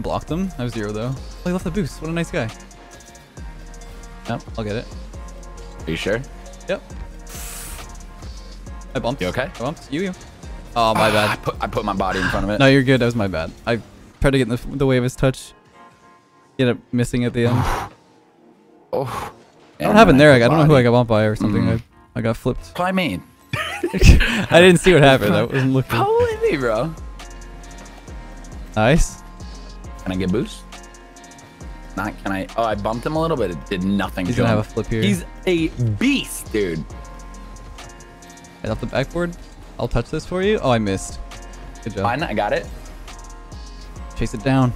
Blocked him. I have zero though. Oh, he left the boost. What a nice guy. Yep, I'll get it. are you sure? Yep. I bumped. You okay? I bumped. You, you. Oh, my I bad. put I put my body in front of it. No, you're good. That was my bad. I tried to get in the, the way of his touch. Ended up missing at the end. Oh. What happened there? Like, I don't know who I got bumped by or something. Mm. I, I got flipped. I mean. I didn't see what happened. I wasn't looking. Probably me, bro. Nice. Can I get boost? Not can I? Oh, I bumped him a little bit. It did nothing. He's gonna him. have a flip here. He's a beast, dude. Right off the backboard. I'll touch this for you. Oh, I missed. Good job. Fine, I got it. Chase it down.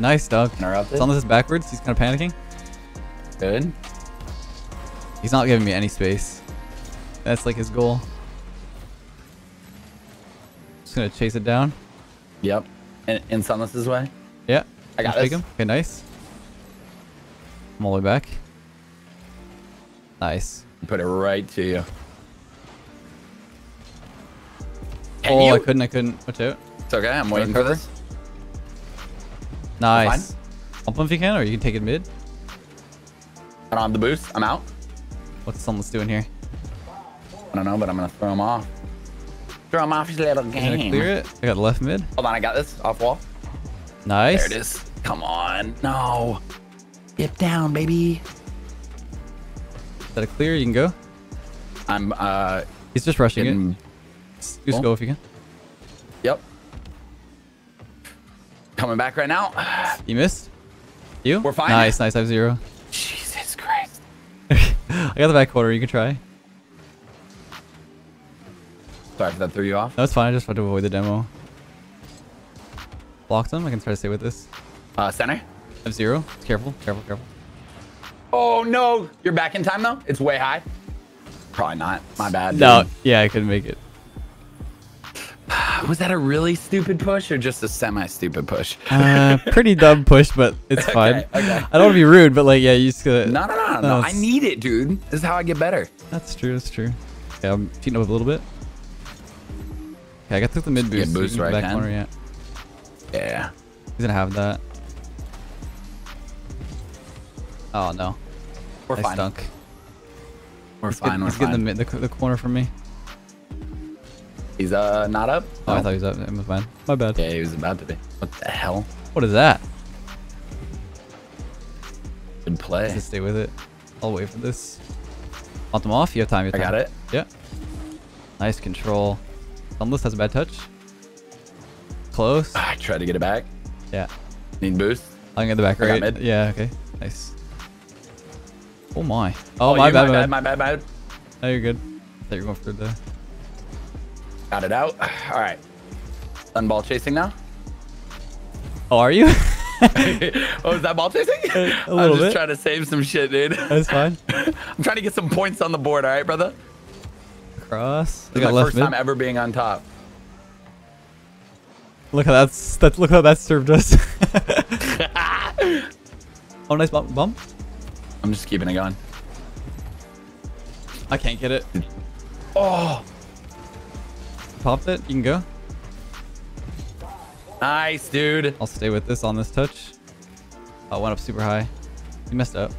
Nice, dog. Interrupt it. It's on this backwards. He's kind of panicking. Good. He's not giving me any space. That's like his goal. Just gonna chase it down. Yep. In, in Sunless's way. Yeah. I got Can this. him. Okay, nice. I'm all the way back. Nice. Put it right to you. Can oh, you? I couldn't. I couldn't. Watch out. It's okay. I'm waiting for this. Nice. Bump him if you can, or you can take it mid. I don't have the boost. I'm out. What's Sunless doing here? I don't know, but I'm gonna throw him off. Throw him off his little He's gonna game. clear it. I got left mid. Hold on, I got this off wall. Nice. There it is. Come on. No. Dip down, baby. Is that a clear? You can go. I'm uh He's just rushing it. getting. Just Cool. go if you can. Yep. Coming back right now. You missed. You? We're fine. Nice, nice. I have zero. Jesus Christ. I got the back quarter. You can try. Sorry if that threw you off. No, it's fine. I just tried to avoid the demo. Blocked him. I can try to stay with this. Uh, center. I have zero. Careful, careful, careful. Oh no! You're back in time though. It's way high. Probably not. My bad. No, yeah, I couldn't make it. Was that a really stupid push or just a semi-stupid push? Uh, pretty dumb push, but it's fine. Okay, okay. I don't want to be rude, but like, yeah, you just gotta. No, no, no, no. No, I need it, dude. This is how I get better. That's true. That's true. Okay, I'm cheating up a little bit. Okay, I got through the mid Get boost. boost you can right back corner, yeah. Yeah. He's gonna have that. Oh no. We're I fine. stunk. We're He's, fine. get, we're he's getting the, the, the corner from me. He's uh not up. Oh, I thought he was up. It was mine. My bad. Yeah, he was about to be. What the hell? What is that? Good play. Just stay with it. I'll wait for this. Want them off? You have time. You I have time. got it. Yeah. Nice control. Sunless has a bad touch. Close. I tried to get it back. Yeah. Need boost. I'm in the back I right. mid. Yeah. Okay. Nice. Oh my. Oh, oh you- my, bad, my bad. my bad, my bad. No, you're good. I thought you were going for the. Got it out. All right. Done ball chasing now. Oh, are you? oh, is that ball chasing? A I'm little just bit. trying to save some shit, dude. That's fine. I'm trying to get some points on the board, all right, brother? Cross. This is got my first mid. time ever being on top. Look how that's that. Look how that served us. oh, nice bump. Bump. I'm just keeping it going. I can't get it. Mm. Oh, Popped it. You can go. nice, dude. I'll stay with this on this touch. Oh, went up super high. You messed up.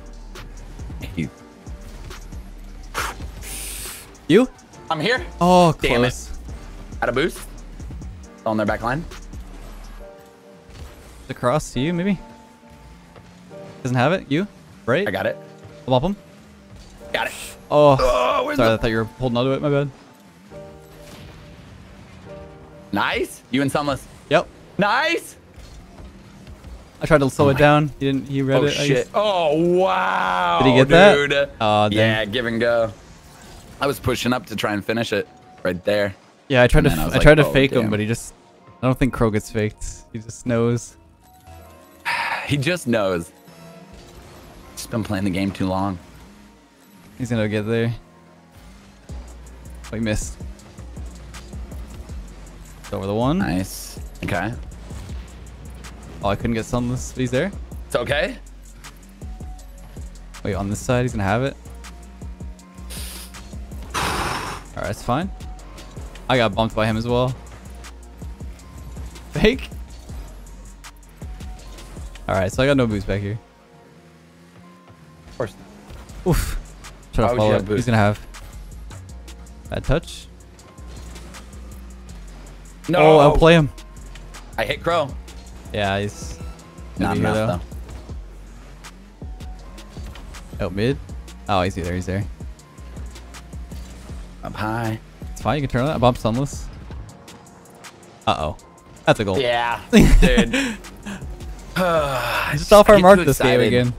He- You? I'm here. Oh, Damn it. close. At a boost. On their back line. The cross to you, maybe? Doesn't have it? You? Right? I got it. I'll him. Got it. Oh, Oh, sorry. I thought you were holding onto it. My bad. Nice. You and Sunless. Yep. Nice. I tried to slow Oh it down. He didn't. He read Oh, it. Shit. Oh, wow. Did he get that? dude. Aw, dang. yeah, give and go. I was pushing up to try and finish it right there. Yeah, I tried And to. I I like, tried to oh, fake him, but he just. I don't think Crow gets faked. He just knows. He just knows. Just been playing the game too long. He's gonna get there. Oh, he missed. Over the one. Nice. Okay. Oh, I couldn't get some he's there. It's okay. Wait, on this side, he's gonna have it. Alright, that's fine. I got bumped by him as well. Fake? Alright, so I got no boost back here. Of course. Oof. Try to follow it. He's gonna have bad touch. No. Oh, I'll play him. I hit Crow. Yeah, he's Not here, enough, though. Out mid. Oh, he's there. He's there. though. Up high. It's fine. You can turn on that. Bump Sunless. Uh oh. That's a goal. Yeah. Dude. Just off I our mark this game again.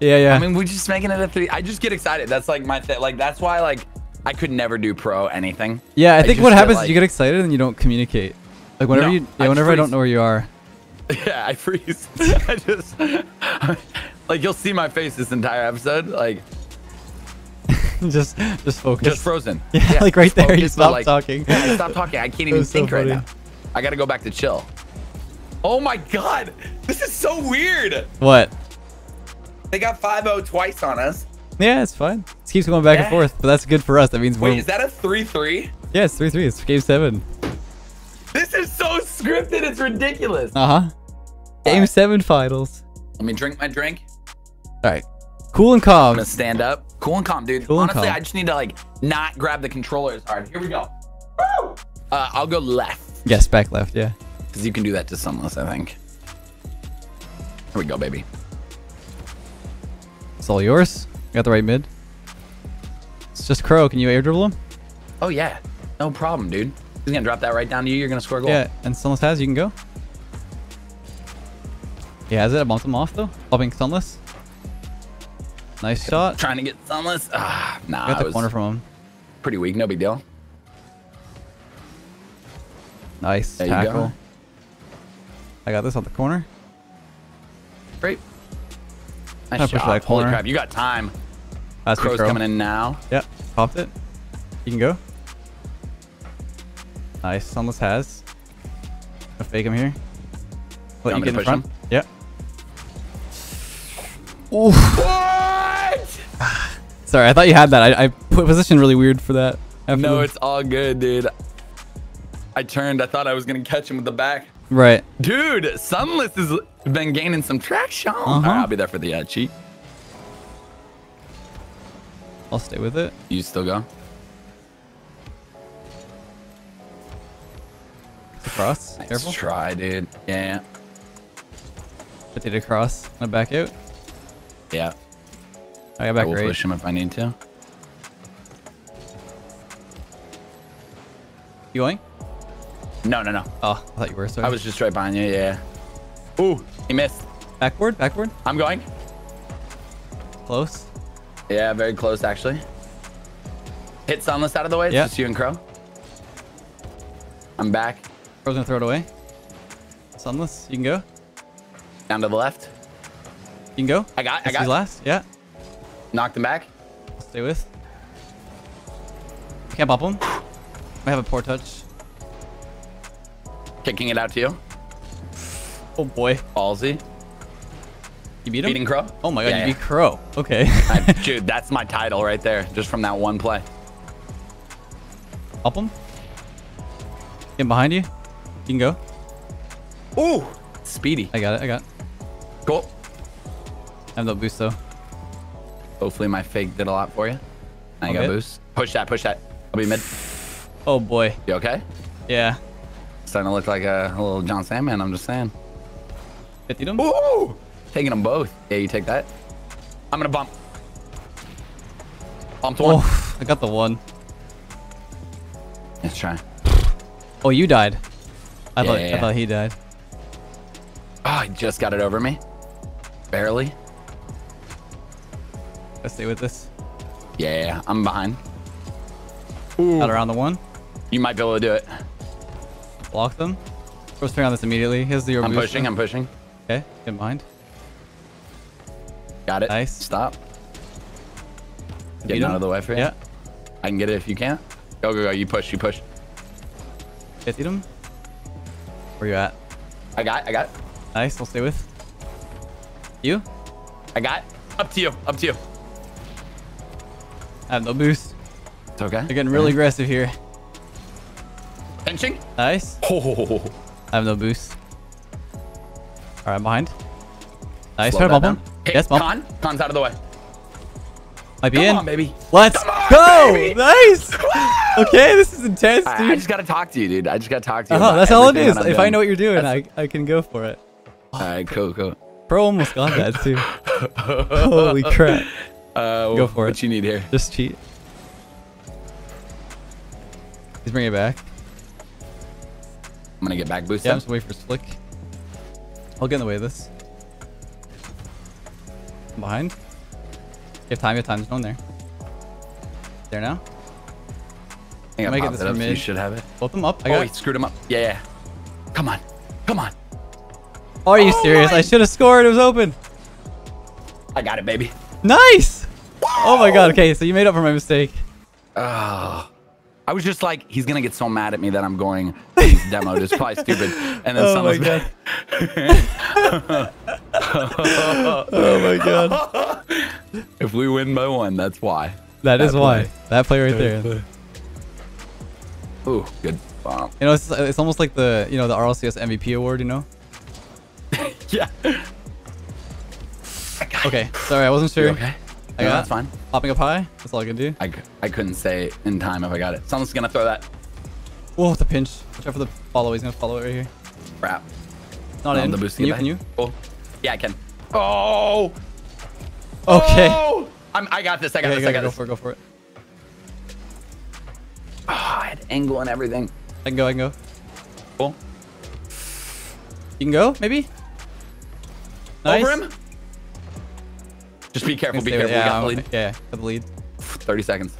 Yeah, yeah. I mean, we're just making it a three. I just get excited. That's like my thing. Like, that's why, like, I could never do pro anything. Yeah, I think just what happens like- is you get excited and you don't communicate. Like whenever No, you, I yeah, whenever I don't know where you are, Yeah, I freeze. I just, like, you'll see my face this entire episode. Like, just just focus. just frozen. Yeah, like right there, you stop like- talking. Yeah, I stop talking. I can't even so think right now. I gotta go back to chill. Oh my god, this is so weird. What? They got 5-0 twice on us. Yeah, it's fine. It keeps going back and forth, but that's good for us. That means Wait, we're is that a 3-3? yeah, it's three three. It's game seven. This is so scripted. It's ridiculous. Uh huh. Game Alright. seven finals. Let me drink my drink. All right, cool and calm. I'm calm. gonna stand up. Cool and calm, dude. Cool and Honestly, calm. I just need to like not grab the controller as hard. Here we go. Woo! Uh, I'll go left Yes, back left. Yeah. Because you can do that to Sunless, I think. Here we go, baby. It's all yours. You got the right mid. It's just Crow. Can you air dribble him? Oh yeah, no problem, dude. He's gonna drop that right down to you. You're gonna score a goal. Yeah, and Sunless has. You can go. He has it. I bumped him off though. Popping Sunless. Nice shot. Trying to get Sunless. Ah, nah, Got the corner from him. pretty weak. No big deal. Nice There tackle. Go. I got this on the corner. Great. Trying Nice to push job. that Holy corner. crap, you got time. That's Crow's coming in now. Yep, popped it. You can go. Nice. Sunless has. I'll fake him here. Let Want you get in push front. Yep. What? Sorry, I thought you had that. I, I put position really weird for that. After No, the- it's all good, dude. I turned. I thought I was gonna catch him with the back. Right. Dude, Sunless has been gaining some traction. Uh-huh. right, I'll be there for the uh, cheat. I'll stay with it. You still go? Cross. Nice Careful. try, dude. Yeah, Potato cross. Gonna back out. yeah. I got I back will right. push him if I need to. You going? No, no, no. Oh, I thought you were. Sorry. I was just right behind you. Yeah. Ooh, he missed. Backward, backward. I'm going. Close. Yeah, very close actually. Hit Sunless out of the way. It's Yeah. just you and Crow. I'm back. Crow's gonna throw it away. Sunless, you can go. Down to the left. You can go. I got. I got. last. Yeah. Knocked him back. Stay with. Can't pop him. I have a poor touch. Kicking it out to you. Oh boy. Ballsy. You beat him? Beating Crow. Oh my god, Yeah, you beat Crow. Okay. I- dude, that's my title right there, just from that one play. Pop him. Get behind you. You can go. Ooh, speedy. I got it. I got it. Cool. I have no boost though. Hopefully my fake did a lot for you. I got boost. Push that. Push that. I'll be mid. Oh boy. You okay? Yeah. Starting to look like a, a little Jon Sandman. I'm just saying. 50 them. Ooh, taking them both. Yeah, you take that. I'm gonna bump. Bumped one. Oh, I got the one. Let's try. Oh, you died. I Yeah, thought yeah, I thought he died. Ah, oh, I just got it over me. Barely. Let's stay with this. Yeah, I'm behind. Got around the one. You might be able to do it. Block them. First turn on this immediately. He has zero I'm pushing. I'm pushing. Okay. Get behind. Got it. Nice. Stop. Getting out of the way for you. Yeah. I can get it if you can't. Go, go, go. You push. You push. 50 them. Where you at? I got. I got. Nice. I'll stay with. You? I got. Up to you. Up to you. I have no boost. It's okay. They're getting really aggressive here. Pinching. Nice. Oh. I have no boost. All right, I'm behind. Nice. Try to bump him. Hey, Yes, bump. Khan. Khan's out of the way. Might be Come in. on, baby. Let's on, go. baby. Nice. Okay, this is intense, I, I just gotta talk to you, dude. I just gotta talk to you. Uh-huh, that's all it is. If I know what you're doing, I, That's- I can go for it. All right, cool, cool. Pro almost got that too. Holy crap. Uh, Go for what it. you need here? Just cheat. He's bringing it back. I'm gonna get back boosted. Yeah, I'm just waiting for his flick. I'll get in the way of this. I'm behind. You have time, you have time. There's no one there. There now. I think I popped this it up, so you should have it. Both them up. I Oh, he screwed him up. Yeah, yeah. Come on. Come on. Are you Oh serious? my- I should have scored. It was open. I got it, baby. Nice. Oh my god. Okay, so you made up for my mistake. Oh. I was just like, he's gonna get so mad at me that I'm going he's demoed. It's probably stupid. And then Oh my someone's Oh my god. if we win by one, that's why. That is That why. That play right there. play. Ooh, good bomb. You know, it's, it's almost like the you know the RLCS MVP award. You know. Yeah. Okay. Sorry, I wasn't sure. You okay? I no, got that's fine. Popping up high. That's all I can do. I, I couldn't say in time if I got it. Someone's gonna throw that. Whoa, the pinch. Watch out for the follow. He's gonna follow it right here. Crap. Not Um, in. the boost can you? Can you? Cool. Yeah, I can. Oh. Okay. Oh! I'm, I got this. I got Okay, this. go, I got go this. for it. Go for it. Oh, I had angle and everything. I can go. I can go. Cool. You can go. Maybe. Nice. Over him. Just be careful. Be careful. we Yeah, got the yeah. Got the lead. 30 seconds.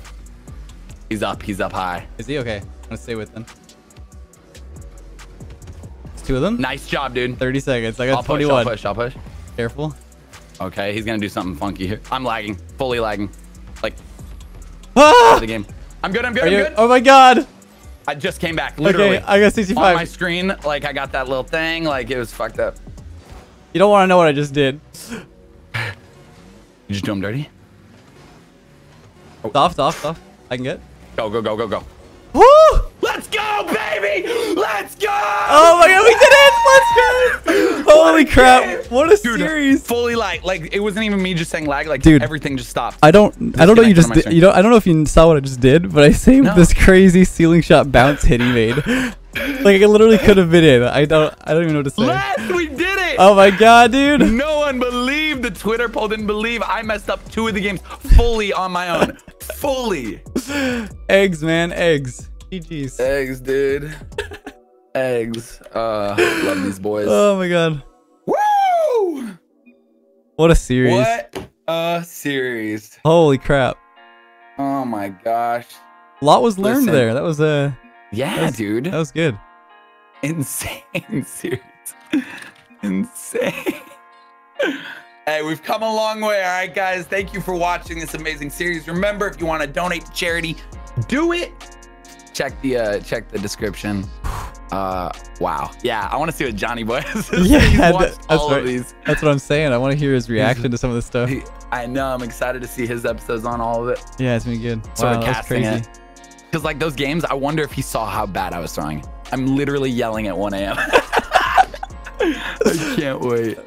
He's up. He's up high. Is he okay? I'm gonna stay with them. It's two of them. Nice job, dude. 30 seconds. I got I'll push. 21. I'll push. I'll push. Careful. Okay, he's gonna do something funky here. I'm lagging. Fully lagging. Like Ah! the game. I'm good. I'm good. Are I'm you? good. Oh my god. I just came back. Literally. Okay, I got 65. on my screen, like I got that little thing, like it was fucked up. You don't want to know what I just did. You just do him dirty. Stop, stop, stop. I can get. Go, go, go, go, go. Woo! Let's go, baby! Let's go! Oh my god, we did it! Let's go! Holy What crap! game! What a Dude, series! Fully lag. Like it wasn't even me just saying lag. Like Dude. everything just stopped. I don't, I don't know you just did. You don't, I don't know if you saw what I just did, but I saved No. this crazy ceiling shot bounce hit he made. like it literally could have been in. I don't, I don't even know what to say. Let's, we did it! Oh my god, dude! No one believed the Twitter poll didn't believe I messed up two of the games fully on my own. fully. Eggs, man, eggs. GG's. Eggs, dude. Eggs. Uh, love these boys. Oh my god. Woo! What a series. What a series. Holy crap. Oh my gosh. A lot was learned Listen. there. That was uh, Yeah, That's- dude. that was good. Insane series. Insane. Hey, we've come a long way. All right, guys. Thank you for watching this amazing series. Remember, if you want to donate to charity, do it. Check the uh check the description. Uh wow. Yeah, I want to see what Johnnyboi has. Yeah, that- watched that's of these. That's what I'm saying. I want to hear his reaction to some of this stuff. He- I know. I'm excited to see his episodes on all of it. Yeah, it's been good. So we're wow, that's casting crazy. it. Because like those games, I wonder if he saw how bad I was throwing. I'm literally yelling at 1 a.m. I can't wait.